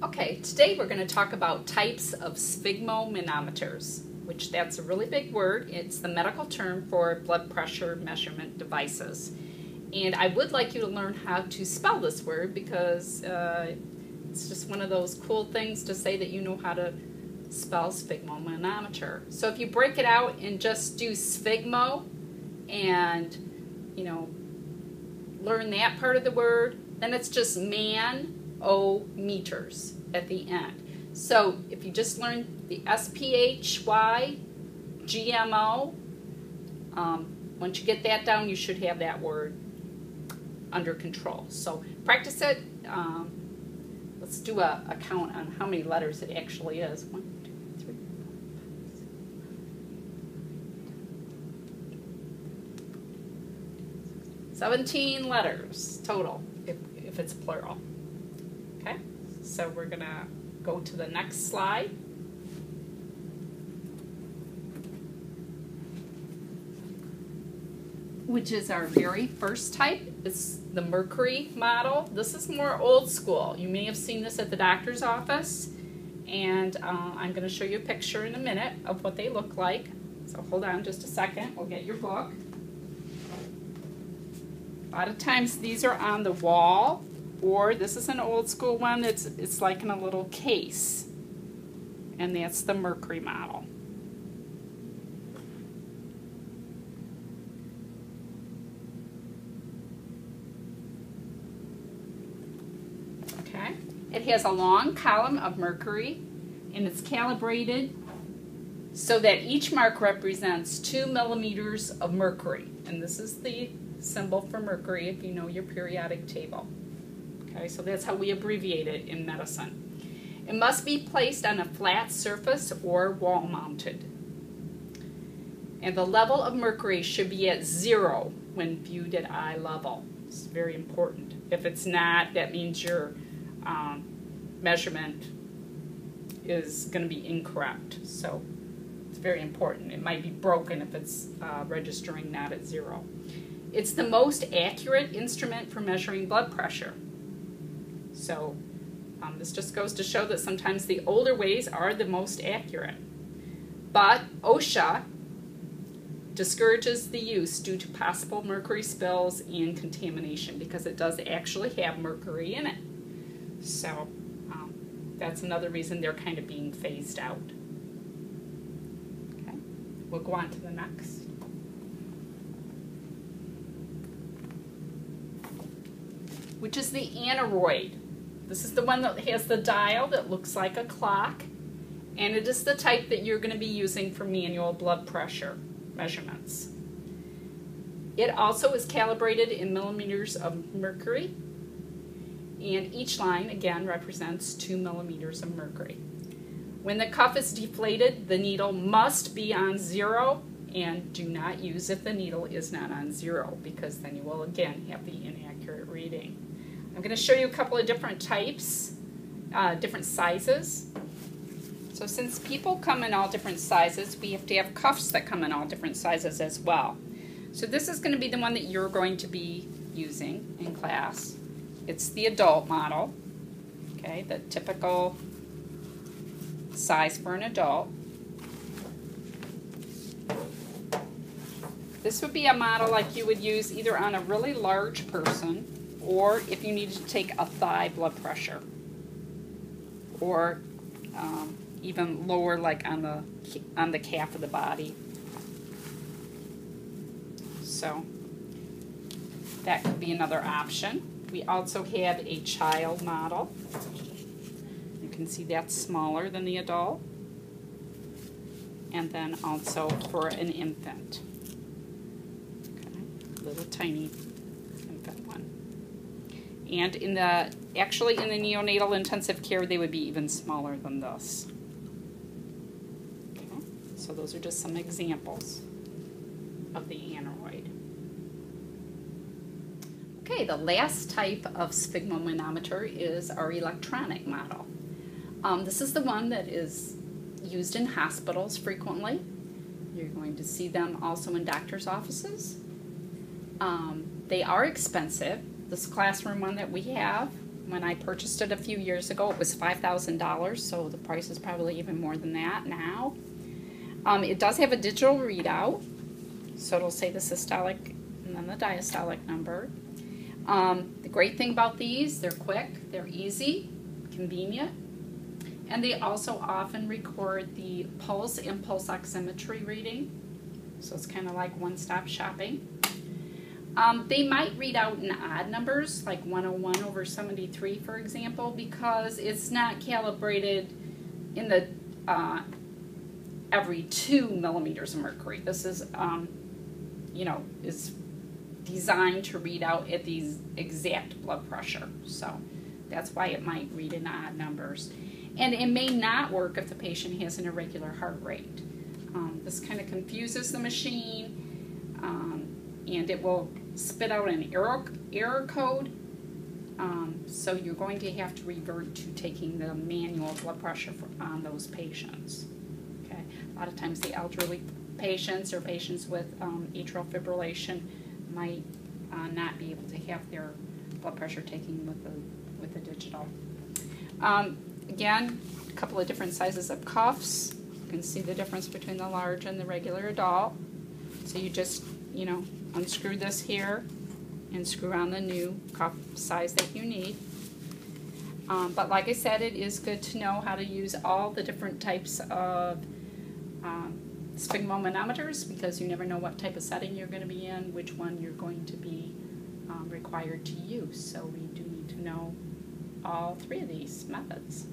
Okay, today we're going to talk about types of sphygmomanometers, which that's a really big word. It's the medical term for blood pressure measurement devices. And I would like you to learn how to spell this word because uh, it's just one of those cool things to say that you know how to spell sphygmomanometer. So if you break it out and just do sphygmo and, you know, learn that part of the word, then it's just man o meters at the end. So if you just learn the S-P-H-Y, G-M-O, um, once you get that down, you should have that word under control. So practice it. Um, let's do a, a count on how many letters it actually is. One, two, three, four, five, six, 17 letters total if, if it's plural. So we're going to go to the next slide. which is our very first type. It's the Mercury model. This is more old school. You may have seen this at the doctor's office, and uh, I'm going to show you a picture in a minute of what they look like. So hold on just a second. We'll get your book. A lot of times these are on the wall, or this is an old school one. It's, it's like in a little case, and that's the Mercury model. Okay. It has a long column of mercury and it's calibrated so that each mark represents two millimeters of mercury. And this is the symbol for mercury if you know your periodic table. Okay, so that's how we abbreviate it in medicine. It must be placed on a flat surface or wall mounted. And the level of mercury should be at zero when viewed at eye level. It's very important. If it's not, that means you're um, measurement is going to be incorrect. So it's very important. It might be broken if it's uh, registering not at zero. It's the most accurate instrument for measuring blood pressure. So um, this just goes to show that sometimes the older ways are the most accurate. But OSHA discourages the use due to possible mercury spills and contamination because it does actually have mercury in it. So um, that's another reason they're kind of being phased out. Okay, we'll go on to the next. Which is the aneroid. This is the one that has the dial that looks like a clock, and it is the type that you're going to be using for manual blood pressure measurements. It also is calibrated in millimeters of mercury and each line again represents two millimeters of mercury. When the cuff is deflated, the needle must be on zero and do not use if the needle is not on zero because then you will again have the inaccurate reading. I'm going to show you a couple of different types, uh, different sizes. So since people come in all different sizes, we have to have cuffs that come in all different sizes as well. So this is going to be the one that you're going to be using in class. It's the adult model, okay, the typical size for an adult. This would be a model like you would use either on a really large person or if you needed to take a thigh blood pressure or um, even lower like on the on the calf of the body. So that could be another option. We also have a child model. You can see that's smaller than the adult. And then also for an infant. Okay, little tiny infant one. And in the, actually in the neonatal intensive care, they would be even smaller than this. Okay, so those are just some examples of the aneroid. Okay, the last type of sphygmomanometer is our electronic model. Um, this is the one that is used in hospitals frequently. You're going to see them also in doctor's offices. Um, they are expensive. This classroom one that we have When I purchased it a few years ago, it was $5,000, so the price is probably even more than that now. Um, it does have a digital readout, so it'll say the systolic and then the diastolic number. Um, the great thing about these, they're quick, they're easy, convenient, and they also often record the pulse and pulse oximetry reading. So it's kind of like one-stop shopping. Um, they might read out in odd numbers, like 101 over 73, for example, because it's not calibrated in the uh, every two millimeters of mercury. This is, um, you know, is designed to read out at the exact blood pressure. So that's why it might read in odd numbers. And it may not work if the patient has an irregular heart rate. Um, this kind of confuses the machine um, and it will spit out an error, error code. Um, so you're going to have to revert to taking the manual blood pressure for, on those patients. Okay, a lot of times the elderly patients or patients with um, atrial fibrillation might uh, not be able to have their blood pressure taken with the with the digital. Um, again, a couple of different sizes of cuffs. You can see the difference between the large and the regular adult. So you just, you know, unscrew this here and screw on the new cuff size that you need. Um, but like I said, it is good to know how to use all the different types of um, sphygmomanometers because you never know what type of setting you're going to be in, which one you're going to be um, required to use. So we do need to know all three of these methods.